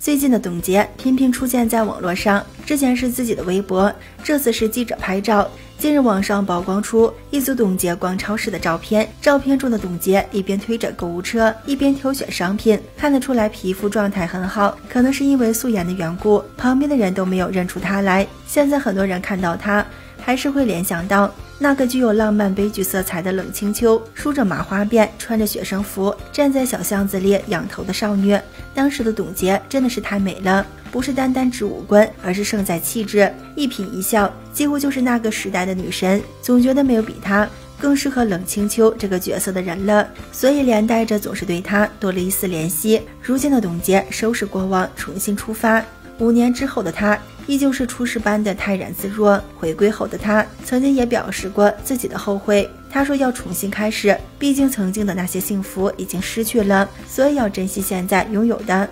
最近的董洁频频出现在网络上，之前是自己的微博，这次是记者拍照。近日网上曝光出一组董洁逛超市的照片，照片中的董洁一边推着购物车，一边挑选商品，看得出来皮肤状态很好，可能是因为素颜的缘故，旁边的人都没有认出她来。现在很多人看到她，还是会联想到。那个具有浪漫悲剧色彩的冷清秋，梳着麻花辫，穿着学生服，站在小巷子里仰头的少女。当时的董洁真的是太美了，不是单单指五官，而是胜在气质。一颦一笑，几乎就是那个时代的女神。总觉得没有比她更适合冷清秋这个角色的人了，所以连带着总是对她多了一丝怜惜。如今的董洁收拾过往，重新出发。五年之后的她。依旧是出事般的泰然自若。回归后的他，曾经也表示过自己的后悔。他说要重新开始，毕竟曾经的那些幸福已经失去了，所以要珍惜现在拥有的。